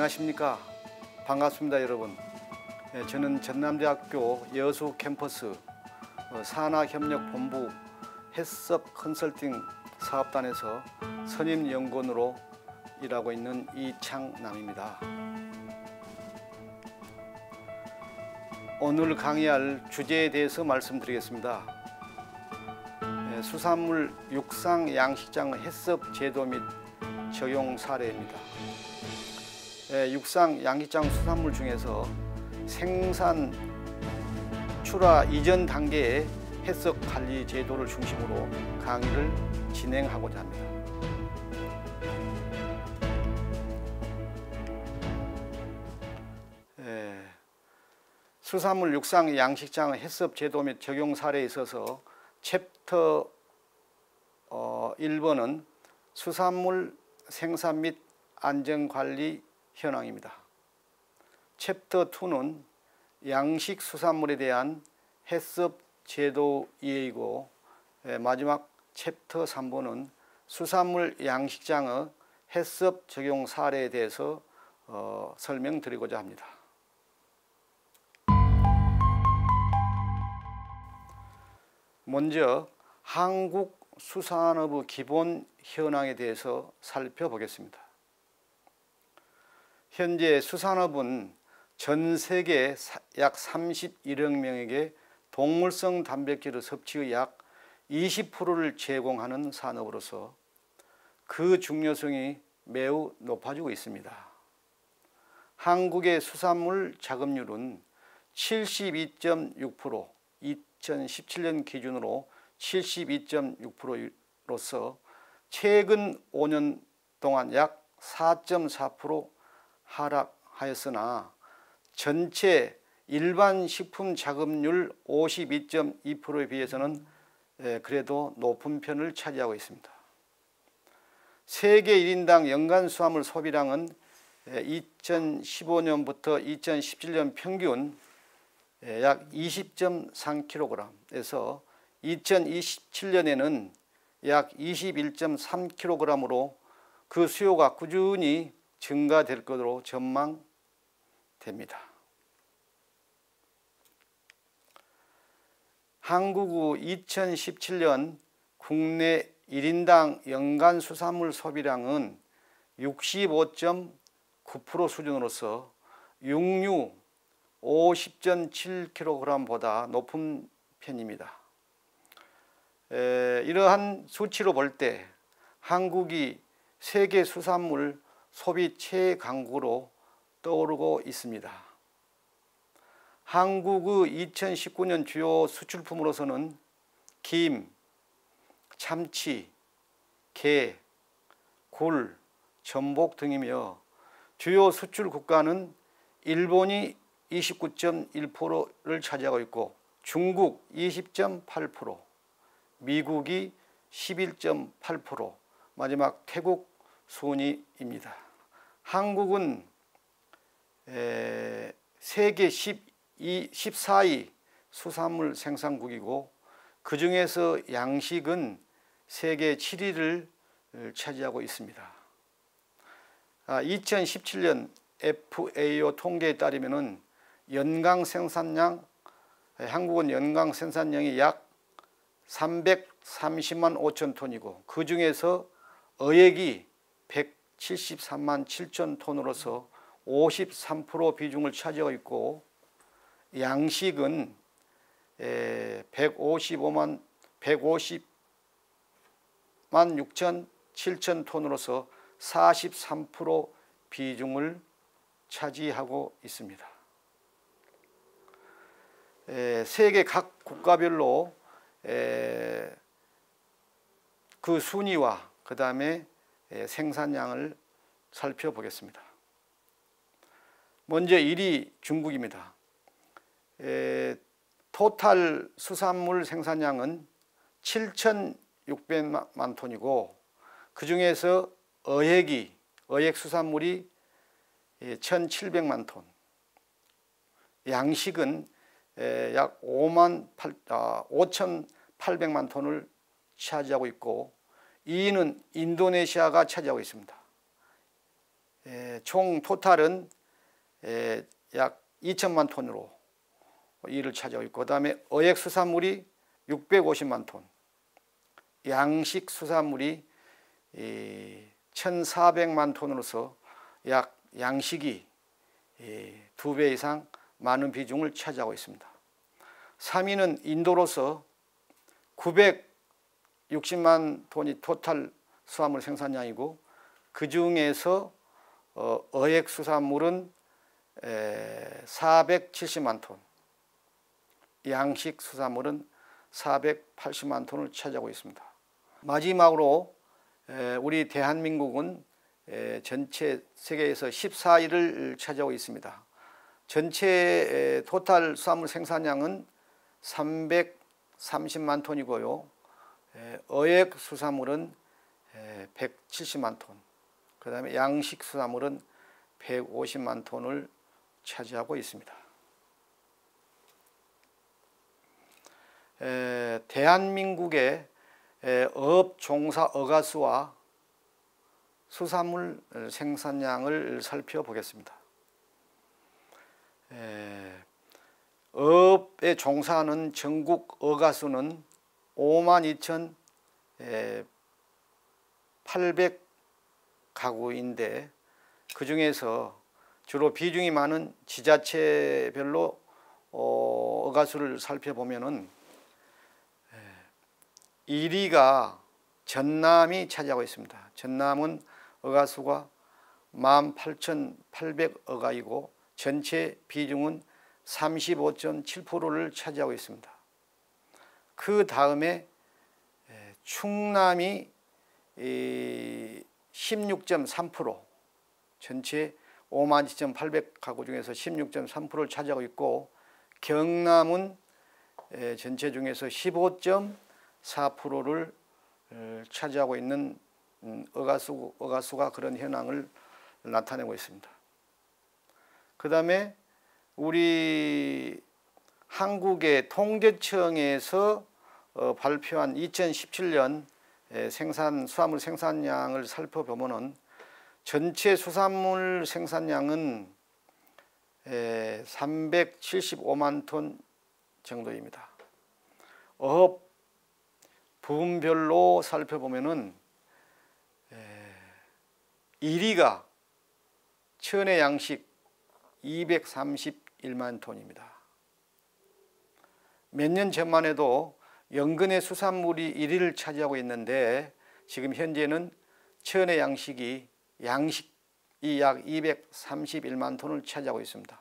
안녕하십니까? 반갑습니다 여러분. 예, 저는 전남대학교 여수 캠퍼스 어, 산하협력본부 해썹 컨설팅 사업단에서 선임 연구원으로 일하고 있는 이창남입니다. 오늘 강의할 주제에 대해서 말씀드리겠습니다. 예, 수산물 육상 양식장 해썹 제도 및 적용 사례입니다. 예, 육상 양식장 수산물 중에서 생산 출하 이전 단계의 해썹 관리 제도를 중심으로 강의를 진행하고자 합니다. 예, 수산물 육상 양식장 해썹 제도 및 적용 사례에 있어서 챕터 어, 1번은 수산물 생산 및 안전관리 현황입니다. 챕터 2는 양식 수산물에 대한 HACCP 제도 이해이고 예, 마지막 챕터 3번은 수산물 양식장의 HACCP 적용 사례에 대해서 어, 설명드리고자 합니다. 먼저 한국 수산업의 기본 현황에 대해서 살펴보겠습니다. 현재 수산업은 전 세계 약 31억 명에게 동물성 단백질의 섭취의 약 20%를 제공하는 산업으로서 그 중요성이 매우 높아지고 있습니다. 한국의 수산물 자급률은 72.6% 2017년 기준으로 72.6%로서 최근 5년 동안 약4.4% 하락하였으나 전체 일반 식품 자급률 52.2%에 비해서는 그래도 높은 편을 차지하고 있습니다. 세계 1인당 연간 수화물 소비량은 2015년부터 2017년 평균 약 20.3kg에서 2027년에는 약 21.3kg으로 그 수요가 꾸준히 증가될 것으로 전망됩니다. 한국의 2017년 국내 1인당 연간 수산물 소비량은 65.9% 수준으로서 육류 50.7kg보다 높은 편입니다. 에, 이러한 수치로 볼 때 한국이 세계 수산물 소비 최강국으로 떠오르고 있습니다. 한국의 2019년 주요 수출품으로서는 김, 참치, 게, 굴, 전복 등이며 주요 수출 국가는 일본이 29.1%를 차지하고 있고 중국 20.8%, 미국이 11.8%, 마지막 태국 순위입니다. 한국은 세계 12, 14위 수산물 생산국이고 그 중에서 양식은 세계 7위를 차지하고 있습니다. 2017년 FAO 통계에 따르면 연간 생산량 한국은 연간 생산량이 약 330만 5천 톤이고 그 중에서 어획이 173만 7천 톤으로서 53% 비중을 차지하고 있고 양식은 155만 150만 6천 7천 톤으로서 43% 비중을 차지하고 있습니다. 세계 각 국가별로 그 순위와 그 다음에 생산량을 살펴보겠습니다. 먼저 1위 중국입니다. 에, 토탈 수산물 생산량은 7,600만 톤이고 그 중에서 어획이 어획 수산물이 1,700만 톤, 양식은 약 5만 8, 아, 5,800만 톤을 차지하고 있고 2위는 인도네시아가 차지하고 있습니다. 에, 총 토탈은 에, 약 2천만 톤으로 이를 차지하고 있고 그 다음에 어획 수산물이 650만 톤, 양식 수산물이 1,400만 톤으로서 약 양식이 두 배 이상 많은 비중을 차지하고 있습니다. 3위는 인도로서 960만 톤이 토탈 수산물 생산량이고 그 중에서 어, 어획 수산물은 470만 톤, 양식 수산물은 480만 톤을 차지하고 있습니다. 마지막으로 우리 대한민국은 전체 세계에서 14위를 차지하고 있습니다. 전체 토탈 수산물 생산량은 330만 톤이고요. 어획 수산물은 170만 톤, 그 다음에 양식 수산물은 150만 톤을 차지하고 있습니다. 대한민국의 어업 종사 어가수와 수산물 생산량을 살펴보겠습니다. 어업에 종사하는 전국 어가수는 5만 2,800 가구인데 그 중에서 주로 비중이 많은 지자체별로 어, 어가수를 살펴보면은 1위가 전남이 차지하고 있습니다. 전남은 어가수가 18,800어가이고 전체 비중은 35.7%를 차지하고 있습니다. 그 다음에 충남이 16.3% 전체 5만 2,800 가구 중에서 16.3%를 차지하고 있고 경남은 전체 중에서 15.4%를 차지하고 있는 음, 어가수, 어가수가 그런 현황을 나타내고 있습니다. 그 다음에 우리 한국의 통계청에서 어, 발표한 2017년 생산 수산물 생산량을 살펴보면은 전체 수산물 생산량은 375만 톤 정도입니다. 어업 부분별로 살펴보면은 1위가 천의 양식 231만 톤입니다. 몇 년 전만 해도 연근의 수산물이 1위를 차지하고 있는데 지금 현재는 천의 양식이 양식이 약 231만 톤을 차지하고 있습니다.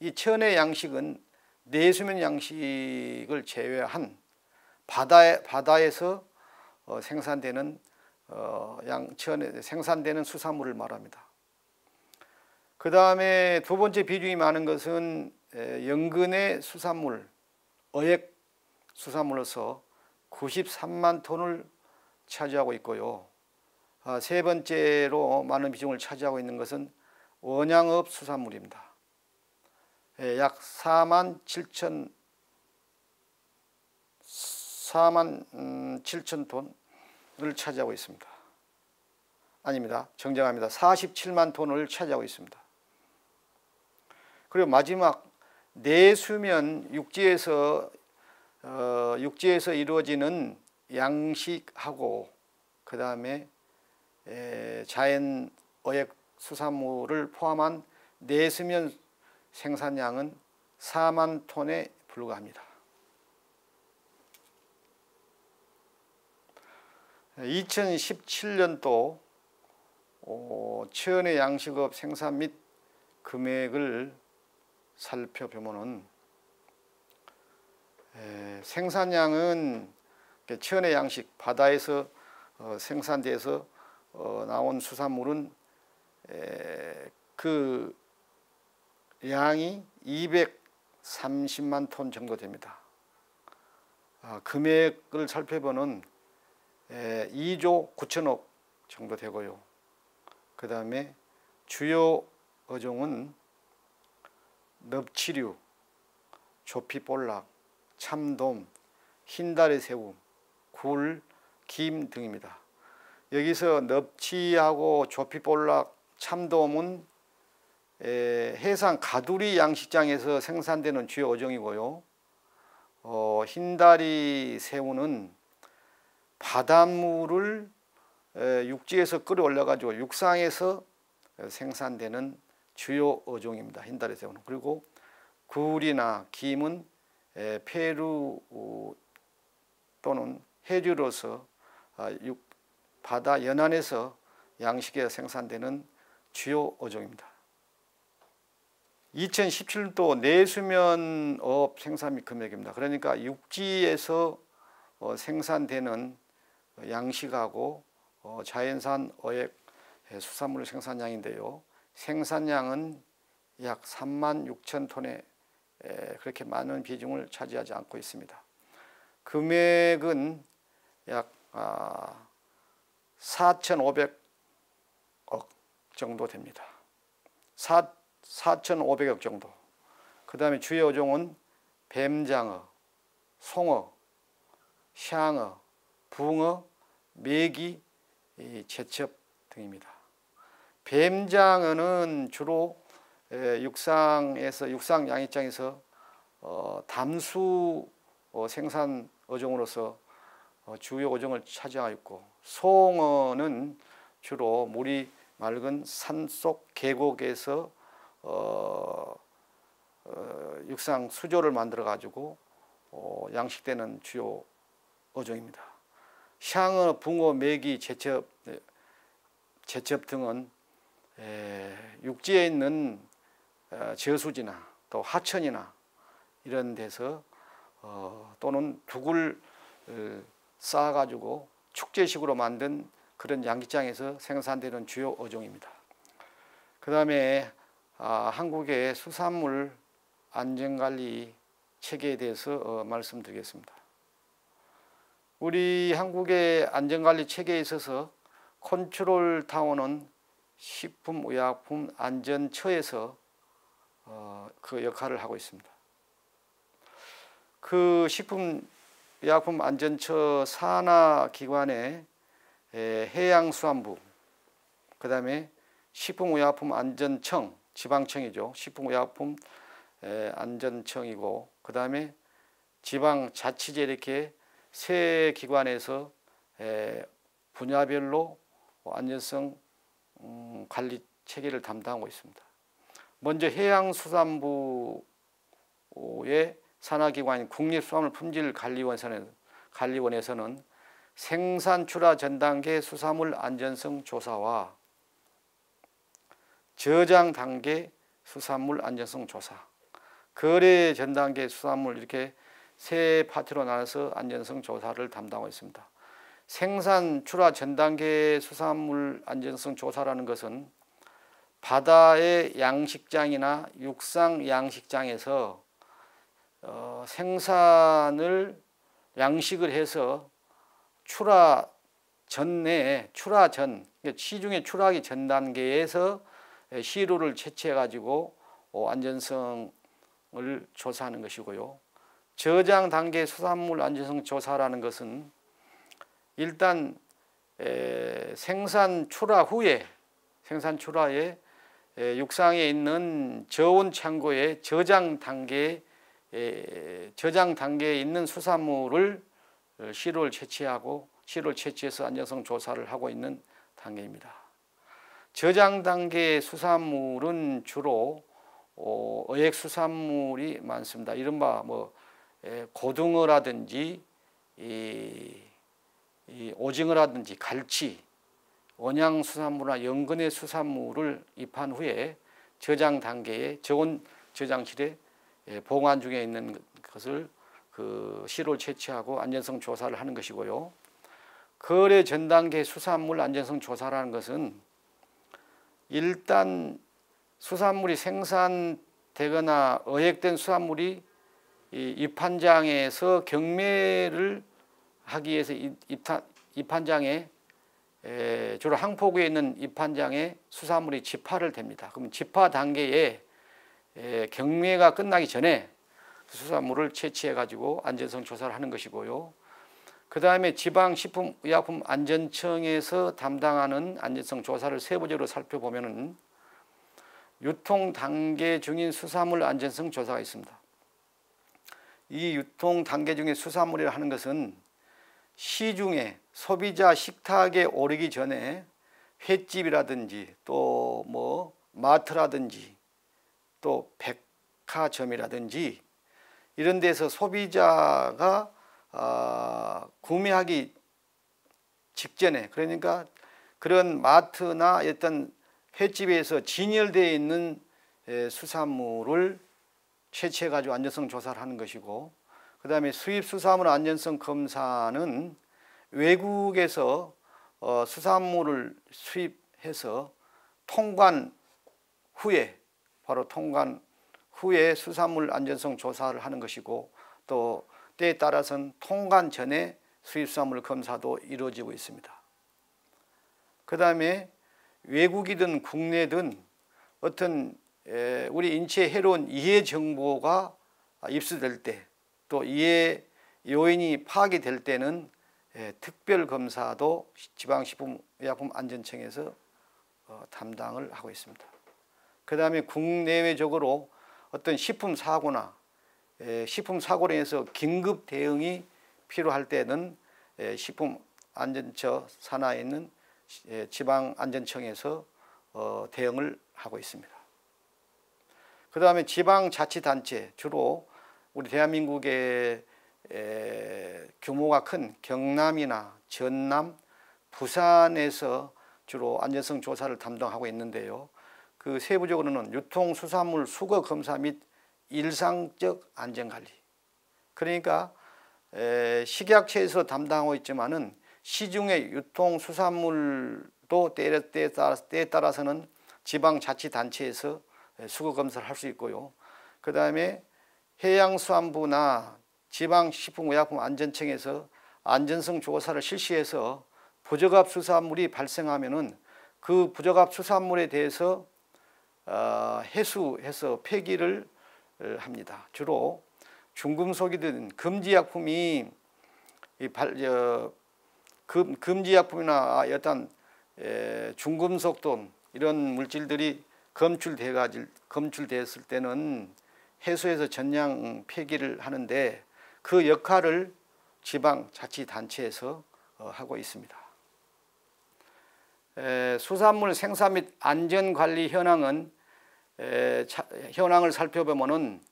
이 천의 양식은 내수면 양식을 제외한 바다에, 바다에서 어, 생산되는 어, 양천에 생산되는 수산물을 말합니다. 그 다음에 두 번째 비중이 많은 것은 연근의 수산물, 어획 수산물로서 93만 톤을 차지하고 있고요. 아, 세 번째로 많은 비중을 차지하고 있는 것은 원양업 수산물입니다. 약 4만 7천 4만 7천 톤을 차지하고 있습니다. 아닙니다. 정정합니다. 47만 톤을 차지하고 있습니다. 그리고 마지막 내수면 육지에서 어, 육지에서 이루어지는 양식하고 그 다음에 자연 어획 수산물을 포함한 내수면 생산량은 4만 톤에 불과합니다. 2017년도 어, 천의 양식업 생산 및 금액을 살펴보면은 생산량은 천의 양식 바다에서 어, 생산돼서 어, 나온 수산물은 그 양이 230만 톤 정도 됩니다. 아, 금액을 살펴보는 2조 9천억 정도 되고요. 그 다음에 주요 어종은 넙치류, 조피볼락, 참돔, 흰다리 새우, 굴, 김 등입니다. 여기서 넙치하고 조피볼락, 참돔은 에, 해상 가두리 양식장에서 생산되는 주요 어종이고요. 어, 흰다리 새우는 바닷물을 에, 육지에서 끌어올려 가지고 육상에서 생산되는 주요 어종입니다. 흰다리 새우는 그리고 굴이나 김은 에, 페루 어, 또는 해류로서 아, 육, 바다 연안에서 양식에 생산되는 주요 어종입니다. 2017년도 내수면업 생산 및 금액입니다. 그러니까 육지에서 어, 생산되는 양식하고 어, 자연산 어획 수산물 생산량인데요. 생산량은 약 3만 6천 톤에 그렇게 많은 비중을 차지하지 않고 있습니다. 금액은 약 4,500억 아, 정도 됩니다. 4, 4,500억 정도. 그 다음에 주요 어종은 뱀장어, 송어, 샹어, 붕어, 메기, 제첩 등입니다. 뱀장어는 주로 육상에서 육상 양입장에서 어, 담수 어, 생산 어종으로서 어, 주요 어종을 차지하고 있고 송어는 주로 물이 맑은 산속 계곡에서 어, 어, 육상 수조를 만들어 가지고 어, 양식되는 주요 어종입니다. 샹어, 붕어, 메기, 제첩, 네, 제첩 등은 에, 육지에 있는 어, 저수지나 또 하천이나 이런 데서 어, 또는 두굴 어, 쌓아가지고 축제식으로 만든 그런 양기장에서 생산되는 주요 어종입니다. 그 다음에 아, 한국의 수산물 안전관리 체계에 대해서 어, 말씀드리겠습니다. 우리 한국의 안전관리 체계에 있어서 컨트롤 타워는 식품의약품 안전처에서 어, 그 역할을 하고 있습니다. 그 식품의약품 안전처 산하 기관의 해양수산부, 그 다음에 식품의약품 안전청, 지방청이죠. 식품의약품 안전청이고, 그 다음에 지방자치제 이렇게 세 기관에서 분야별로 안전성 음, 관리 체계를 담당하고 있습니다. 먼저 해양수산부의 산하기관인 국립수산물품질관리원에서는 관리원에서는 생산 출하 전 단계 수산물 안전성 조사와 저장 단계 수산물 안전성 조사, 거래 전 단계 수산물 이렇게 세 파트로 나눠서 안전성 조사를 담당하고 있습니다. 생산 출하 전 단계 수산물 안전성 조사라는 것은 바다의 양식장이나 육상 양식장에서 어, 생산을 양식을 해서 출하 전에 출하 전 그러니까 시중에 출하하기 전 단계에서 시루를 채취해 가지고 어, 안전성을 조사하는 것이고요. 저장 단계 수산물 안전성 조사라는 것은 일단 생산 출하 후에 생산 출하에 육상에 있는 저온 창고에 저장 단계 저장 단계에 있는 수산물을 어, 시료를 채취하고 시료를 채취해서 안전성 조사를 하고 있는 단계입니다. 저장 단계 수산물은 주로 어, 어획 수산물이 많습니다. 이른바 뭐 고등어라든지 이, 이 오징어라든지 갈치, 원양 수산물이나 연근의 수산물을 입한 후에 저장 단계에 저온 저장실에 보관 중에 있는 것을 그 시를 채취하고 안전성 조사를 하는 것이고요. 거래 전 단계 수산물 안전성 조사라는 것은 일단 수산물이 생산되거나 어획된 수산물이 입한장에서 경매를 하기 위해서 입탄, 입한장에 에, 주로 항포구에 있는 입한장에 수산물이 집화를 됩니다. 그럼 집화 단계에 에, 경매가 끝나기 전에 수산물을 채취해 가지고 안전성 조사를 하는 것이고요. 그 다음에 지방식품의약품안전청에서 담당하는 안전성 조사를 세부적으로 살펴보면은 유통 단계 중인 수산물 안전성 조사가 있습니다. 이 유통 단계 중에 수산물이라 하는 것은 시중에 소비자 식탁에 오르기 전에 횟집이라든지 또 뭐 마트라든지 또 백화점이라든지 이런 데서 소비자가 어, 구매하기 직전에 그러니까 그런 마트나 어떤 횟집에서 진열되어 있는 수산물을 채취해 가지고 안전성 조사를 하는 것이고 그 다음에 수입 수산물 안전성 검사는 외국에서 어, 수산물을 수입해서 통관 후에 바로 통관 후에 수산물 안전성 조사를 하는 것이고 또 때에 따라서는 통관 전에 수입수산물 검사도 이루어지고 있습니다. 그 다음에 외국이든 국내든 어떤 우리 인체에 해로운 이해 정보가 입수될 때 또 이해 요인이 파악이 될 때는 특별 검사도 지방식품의약품안전청에서 어, 담당을 하고 있습니다. 그 다음에 국내외적으로 어떤 식품 사고나 식품 사고로 인해서 긴급 대응이 필요할 때는 식품안전처 산하에 있는 지방안전청에서 어, 대응을 하고 있습니다. 그 다음에 지방자치단체 주로 우리 대한민국의 규모가 큰 경남이나 전남, 부산에서 주로 안전성 조사를 담당하고 있는데요. 그 세부적으로는 유통수산물 수거 검사 및 일상적 안전관리. 그러니까 식약처에서 담당하고 있지만은 시중의 유통수산물도 때에, 때에 따라서는 지방자치단체에서 수거 검사를 할 수 있고요. 그 다음에 해양수산부나 지방식품의약품안전청에서 안전성 조사를 실시해서 부적합 수산물이 발생하면은 그 부적합 수산물에 대해서 어, 해수해서 폐기를 합니다. 주로 중금속이든 금지약품이 금, 금지약품이나 어떤 중금속 등 이런 물질들이 검출돼 검출됐을 때는 해수에서 전량 폐기를 하는데 그 역할을 지방자치단체에서 어, 하고 있습니다. 수산물 생산 및 안전관리 현황은 현황을 살펴보면은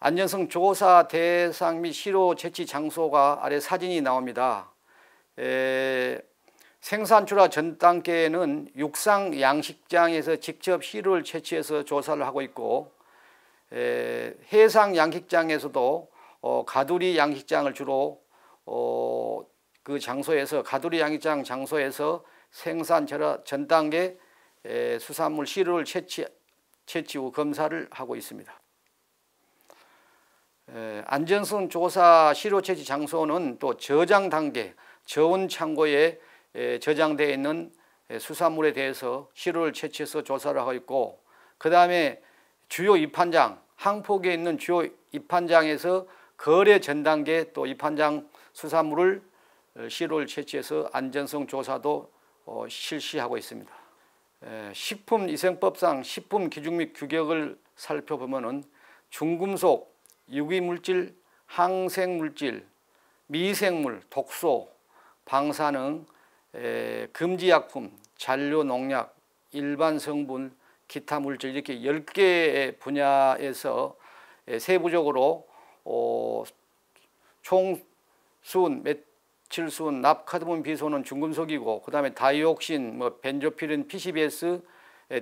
안전성 조사 대상 및 시로 채취 장소가 아래 사진이 나옵니다. 생산 출하 전 단계에는 육상 양식장에서 직접 시루를 채취해서 조사를 하고 있고 해상 양식장에서도 어, 가두리 양식장을 주로 어, 그 장소에서 가두리 양식장 장소에서 생산 전 단계 수산물 시루를 채취 채취 후 검사를 하고 있습니다. 안전성 조사 시료 채취 장소는 또 저장 단계 저온 창고에 저장되어 있는 수산물에 대해서 시료를 채취해서 조사를 하고 있고 그 다음에 주요 입판장 항폭에 있는 주요 입판장에서 거래 전 단계 또 입판장 수산물을 어, 시료를 채취해서 안전성 조사도 어, 실시하고 있습니다. 식품위생법상 식품 기준 및 규격을 살펴보면은 중금속, 유기물질, 항생물질, 미생물, 독소, 방사능, 금지약품, 잔류농약, 일반 성분, 기타 물질 이렇게 10개의 분야에서 세부적으로 어, 총순, 칠순, 납카드몬 비소는 중금속이고 그 다음에 다이옥신, 뭐 벤조피린, PCBS,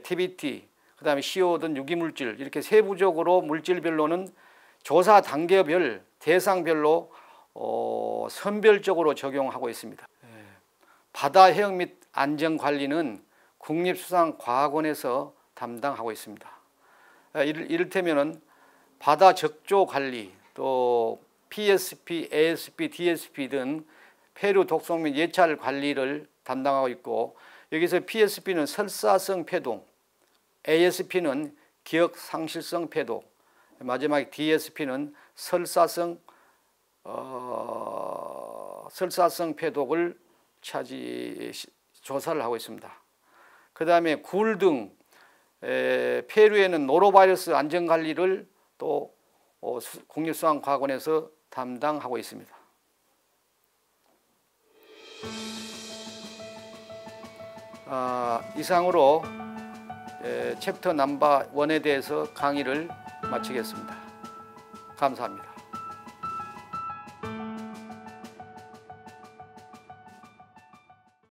TBT, 그 다음에 CO 등 유기물질 이렇게 세부적으로 물질별로는 조사 단계별, 대상별로 어, 선별적으로 적용하고 있습니다. 예. 바다 해역 및 안전관리는 국립수산과학원에서 담당하고 있습니다. 예, 이를테면 바다 적조 관리, 또 PSP, ASP, DSP 등 폐류 독성 및 예찰 관리를 담당하고 있고 여기서 PSP는 설사성 폐동, ASP는 기억 상실성 폐동, 마지막 DSP는 설사성 어, 설사성 패독을 차지 조사를 하고 있습니다. 그 다음에 굴 등 패류에는 노로바이러스 안전 관리를 또 어, 국립수산과학원에서 담당하고 있습니다. 아, 이상으로 에, chapter number one에 대해서 강의를 마치겠습니다. 감사합니다.